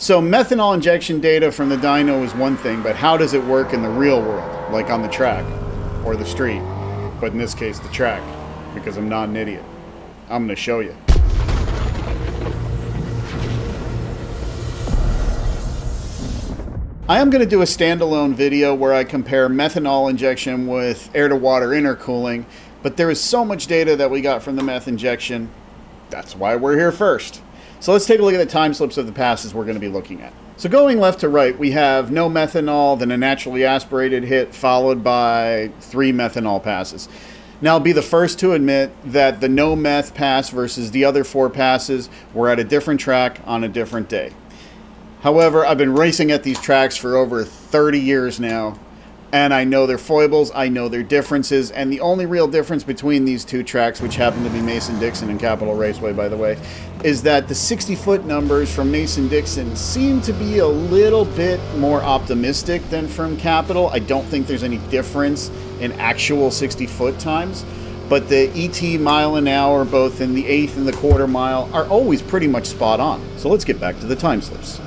So methanol injection data from the dyno is one thing, but how does it work in the real world, like on the track or the street? But in this case, the track, because I'm not an idiot. I'm going to show you. I am going to do a standalone video where I compare methanol injection with air-to-water intercooling, but there is so much data that we got from the meth injection. That's why we're here first. So let's take a look at the time slips of the passes we're going to be looking at. So going left to right, we have no methanol, then a naturally aspirated hit, followed by three methanol passes. Now, I'll be the first to admit that the no meth pass versus the other four passes were at a different track on a different day. However, I've been racing at these tracks for over 30 years now, and I know their foibles, I know their differences, and the only real difference between these two tracks, which happen to be Mason Dixon and Capital Raceway, by the way, is that the 60 foot numbers from Mason Dixon seem to be a little bit more optimistic than from Capital. I don't think there's any difference in actual 60 foot times. But the ET mile an hour, both in the eighth and the quarter mile, are always pretty much spot on. So let's get back to the time slips.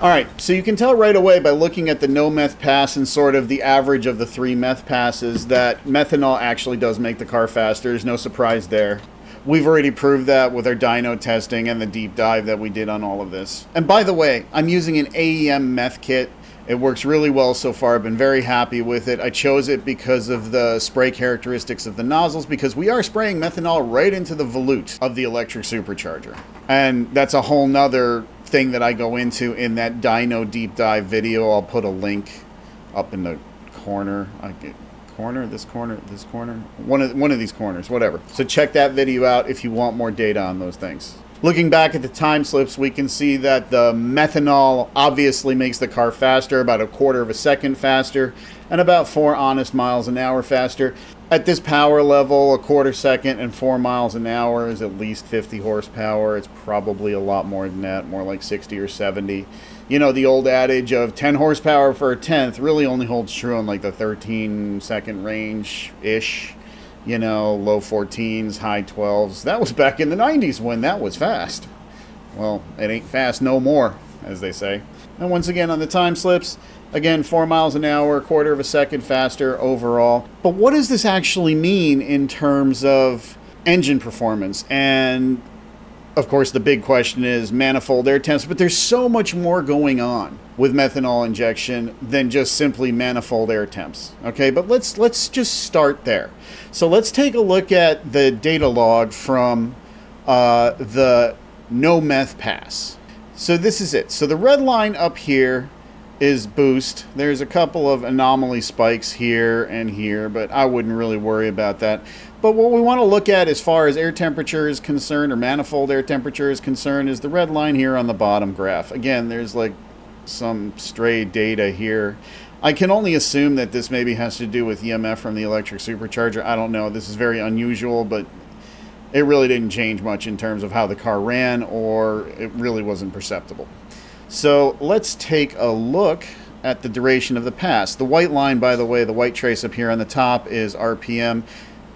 All right, so you can tell right away by looking at the no meth pass and sort of the average of the three meth passes that methanol actually does make the car faster. There's no surprise there. We've already proved that with our dyno testing and the deep dive that we did on all of this. And by the way, I'm using an AEM meth kit. It works really well so far. I've been very happy with it. I chose it because of the spray characteristics of the nozzles because we are spraying methanol right into the volute of the electric supercharger. And that's a whole nother thing that I go into in that dyno deep dive video. I'll put a link up in the corner. I get corner, this corner, this corner, one of one of these corners, whatever. So check that video out if you want more data on those things. Looking back at the time slips, we can see that the methanol obviously makes the car faster, about a quarter of a second faster, and about four honest miles an hour faster. At this power level, a quarter second and four miles an hour is at least 50 horsepower. It's probably a lot more than that, more like 60 or 70. You know, the old adage of 10 horsepower for a tenth really only holds true on like the 13 second range ish you know, low 14s, high 12s. That was back in the 90s when that was fast. Well, it ain't fast no more, as they say. And once again, on the time slips, again, four miles an hour, quarter of a second faster overall. But what does this actually mean in terms of engine performance? And of course, the big question is manifold air temps, but there's so much more going on with methanol injection than just simply manifold air temps. Okay, but let's let's just start there. So let's take a look at the data log from uh, the no meth pass. So this is it. So the red line up here is boost. There's a couple of anomaly spikes here and here, but I wouldn't really worry about that. But what we want to look at as far as air temperature is concerned, or manifold air temperature is concerned, is the red line here on the bottom graph. Again, there's like some stray data here. I can only assume that this maybe has to do with EMF from the electric supercharger. I don't know. This is very unusual, but it really didn't change much in terms of how the car ran, or it really wasn't perceptible. So let's take a look at the duration of the pass. The white line, by the way, the white trace up here on the top is RPM.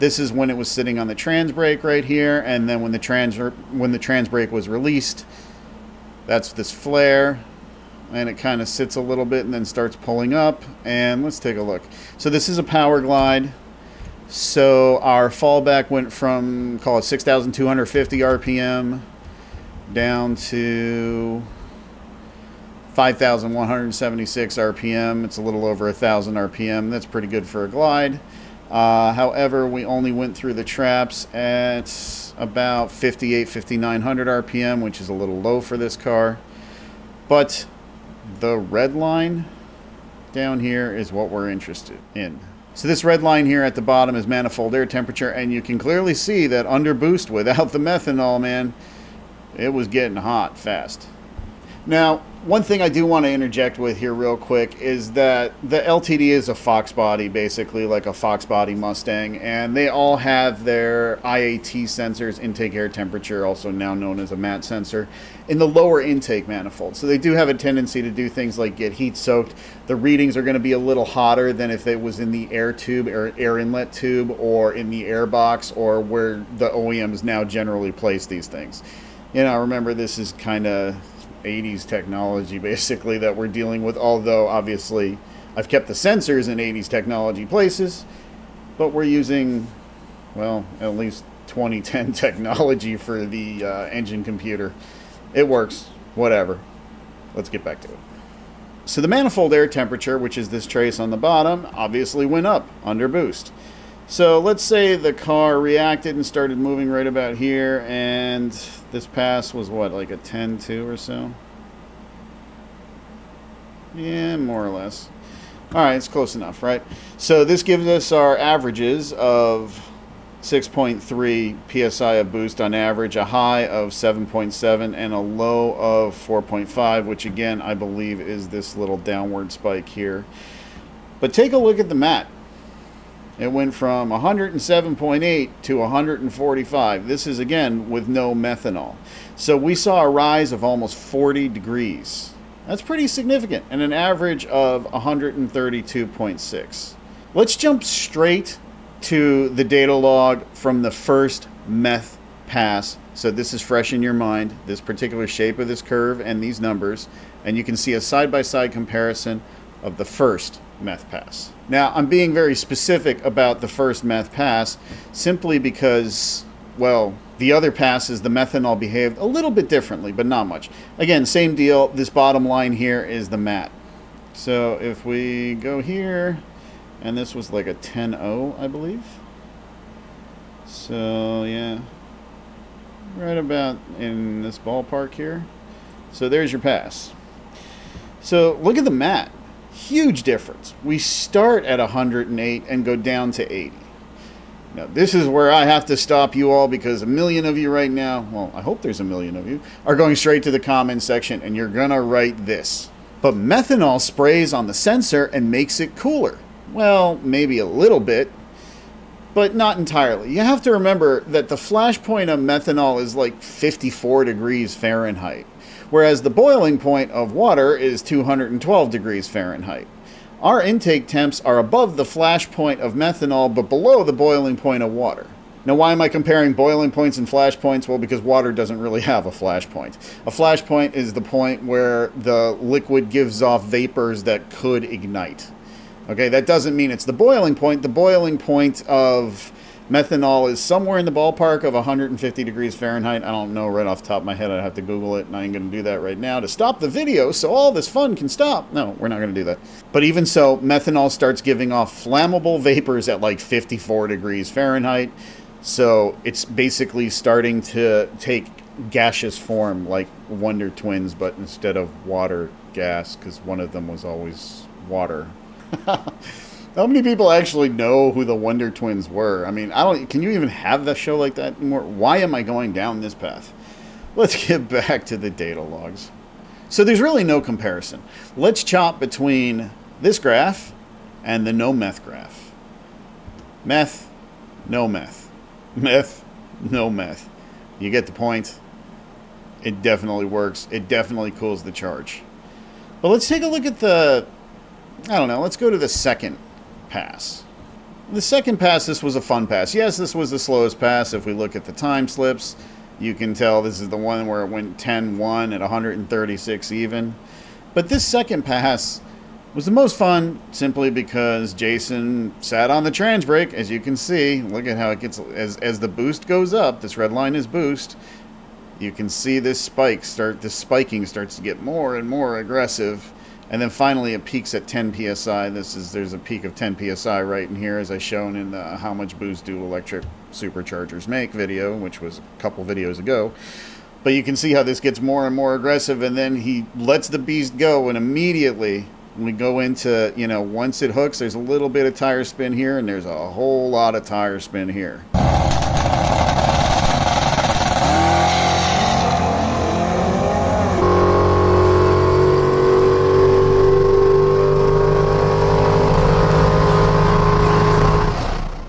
This is when it was sitting on the trans brake right here, and then when the trans when the trans brake was released, that's this flare, and it kind of sits a little bit and then starts pulling up. And let's take a look. So this is a Powerglide. So our fallback went from call it 6,250 RPM down to 5,176 RPM. It's a little over a thousand RPM. That's pretty good for a glide. Uh, however, we only went through the traps at about 58, 5900 RPM, which is a little low for this car. But the red line down here is what we're interested in. So this red line here at the bottom is manifold air temperature, and you can clearly see that under boost without the methanol, man, it was getting hot fast. Now, one thing I do want to interject with here real quick is that the LTD is a Fox body, basically like a Fox body Mustang, and they all have their IAT sensors, intake air temperature, also now known as a MAT sensor, in the lower intake manifold. So they do have a tendency to do things like get heat soaked. The readings are going to be a little hotter than if it was in the air tube or air inlet tube or in the air box or where the OEMs now generally place these things. You know, remember this is kind of 80s technology basically that we're dealing with. Although obviously, I've kept the sensors in 80s technology places, but we're using, well, at least 2010 technology for the uh, engine computer. It works. Whatever. Let's get back to it. So the manifold air temperature, which is this trace on the bottom, obviously went up under boost. So let's say the car reacted and started moving right about here, and this pass was what, like a 10-2 or so? Yeah, more or less. All right, it's close enough, right? So this gives us our averages of 6.3 psi of boost on average, a high of 7.7, and a low of 4.5, which again I believe is this little downward spike here. But take a look at the mat. It went from 107.8 to 145. This is again with no methanol. So we saw a rise of almost 40 degrees. That's pretty significant, and an average of 132.6. Let's jump straight to the data log from the first meth pass. So this is fresh in your mind, this particular shape of this curve and these numbers, and you can see a side-by-side -side comparison of the first meth pass. Now, I'm being very specific about the first meth pass simply because, well, the other passes, the methanol behaved a little bit differently, but not much. Again, same deal. This bottom line here is the mat. So if we go here, and this was like a 10-0, I believe. So, yeah. Right about in this ballpark here. So there's your pass. So look at the mat. Huge difference. We start at 108 and go down to 80. Now, this is where I have to stop you all because a million of you right now, well, I hope there's a million of you, are going straight to the comment section and you're going to write this. But methanol sprays on the sensor and makes it cooler. Well, maybe a little bit, but not entirely. You have to remember that the flash point of methanol is like 54 degrees Fahrenheit, whereas the boiling point of water is 212 degrees Fahrenheit. Our intake temps are above the flash point of methanol, but below the boiling point of water. Now, why am I comparing boiling points and flash points? Well, because water doesn't really have a flash point. A flash point is the point where the liquid gives off vapors that could ignite. Okay, that doesn't mean it's the boiling point. The boiling point of methanol is somewhere in the ballpark of 150 degrees Fahrenheit. I don't know right off the top of my head. I'd have to Google it, and I ain't going to do that right now to stop the video so all this fun can stop. No, we're not going to do that. But even so, methanol starts giving off flammable vapors at like 54 degrees Fahrenheit. So it's basically starting to take gaseous form like Wonder Twins, but instead of water, gas, because one of them was always water How many people actually know who the Wonder Twins were? I mean, I don't. Can you even have the show like that anymore? Why am I going down this path? Let's get back to the data logs. So there's really no comparison. Let's chop between this graph and the no meth graph. Meth, no meth. Meth, no meth. You get the point. It definitely works. It definitely cools the charge. But let's take a look at the I don't know. Let's go to the second pass. The second pass, this was a fun pass. Yes, this was the slowest pass. If we look at the time slips, you can tell this is the one where it went 10-1 at 136 even. But this second pass was the most fun simply because Jason sat on the trans brake, as you can see. Look at how it gets, as, as the boost goes up, this red line is boost, you can see this spike start, this spiking starts to get more and more aggressive and then finally it peaks at 10 psi. This is there's a peak of 10 psi right in here, as I shown in the how much boost do electric superchargers make video, which was a couple videos ago. But you can see how this gets more and more aggressive, and then he lets the beast go, and immediately we go into you know once it hooks, there's a little bit of tire spin here, and there's a whole lot of tire spin here.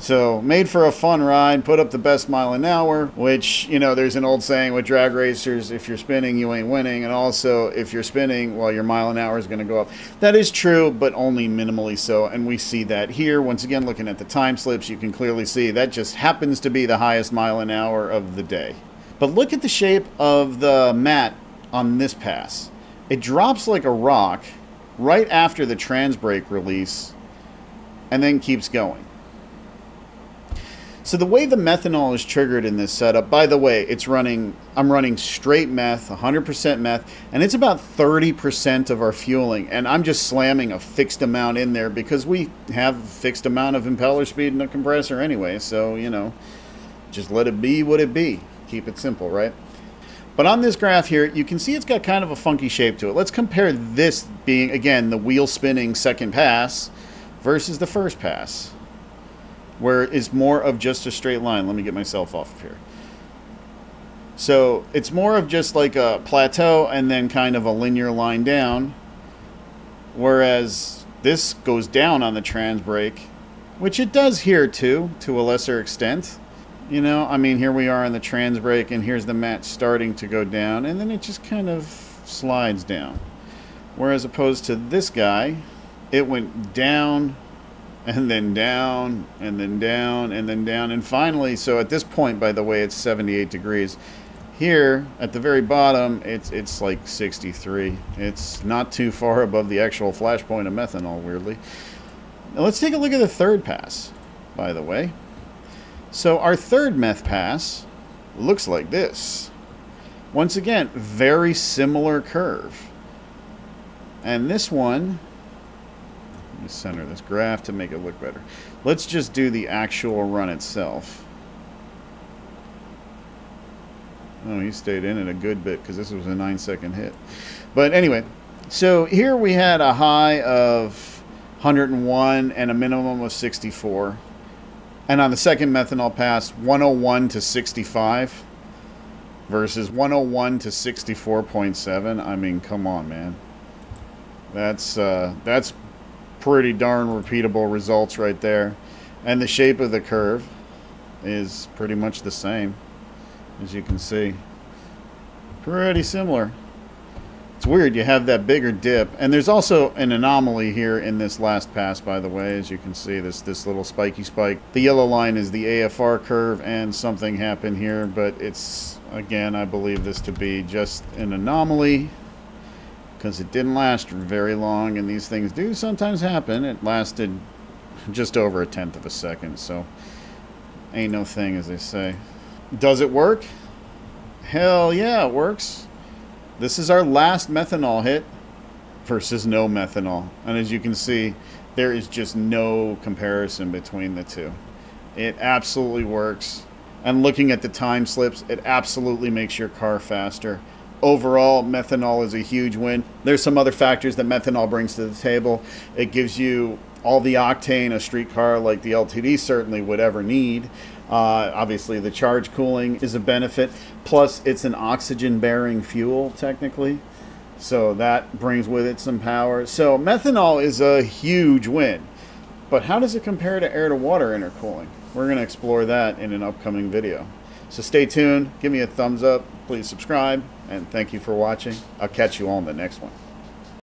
So, made for a fun ride, put up the best mile an hour, which, you know, there's an old saying with drag racers if you're spinning, you ain't winning. And also, if you're spinning, well, your mile an hour is going to go up. That is true, but only minimally so. And we see that here. Once again, looking at the time slips, you can clearly see that just happens to be the highest mile an hour of the day. But look at the shape of the mat on this pass. it drops like a rock right after the trans brake release and then keeps going. So the way the methanol is triggered in this setup, by the way, it's running, I'm running straight meth, 100% meth, and it's about 30% of our fueling. And I'm just slamming a fixed amount in there because we have a fixed amount of impeller speed in the compressor anyway. So, you know, just let it be what it be. Keep it simple, right? But on this graph here, you can see it's got kind of a funky shape to it. Let's compare this being, again, the wheel spinning second pass versus the first pass where it's more of just a straight line. Let me get myself off of here. So it's more of just like a plateau and then kind of a linear line down. Whereas this goes down on the trans brake, which it does here too, to a lesser extent. You know, I mean, here we are on the trans brake and here's the mat starting to go down and then it just kind of slides down. Whereas opposed to this guy, it went down and then down and then down and then down and finally so at this point by the way it's 78 degrees. Here at the very bottom it's it's like 63 it's not too far above the actual flash point of methanol weirdly. Now let's take a look at the third pass by the way. So our third meth pass looks like this. Once again very similar curve. And this one center this graph to make it look better. Let's just do the actual run itself. Oh, he stayed in it a good bit because this was a nine second hit. But anyway, so here we had a high of 101 and a minimum of 64. And on the second methanol pass, 101 to 65 versus 101 to 64.7. I mean, come on, man. That's uh, that's pretty darn repeatable results right there. And the shape of the curve is pretty much the same, as you can see. Pretty similar. It's weird, you have that bigger dip. And there's also an anomaly here in this last pass, by the way, as you can see, this, this little spiky spike. The yellow line is the AFR curve, and something happened here, but it's, again, I believe this to be just an anomaly because it didn't last very long, and these things do sometimes happen. It lasted just over a tenth of a second, so ain't no thing, as they say. Does it work? Hell yeah, it works. This is our last methanol hit versus no methanol. And as you can see, there is just no comparison between the two. It absolutely works. And looking at the time slips, it absolutely makes your car faster overall, methanol is a huge win. There's some other factors that methanol brings to the table. It gives you all the octane a street car like the LTD certainly would ever need. Uh, obviously, the charge cooling is a benefit. Plus, it's an oxygen bearing fuel, technically. So that brings with it some power. So, methanol is a huge win. But how does it compare to air to water intercooling? We're going to explore that in an upcoming video. So stay tuned, give me a thumbs up, please subscribe, and thank you for watching. I'll catch you all in the next one.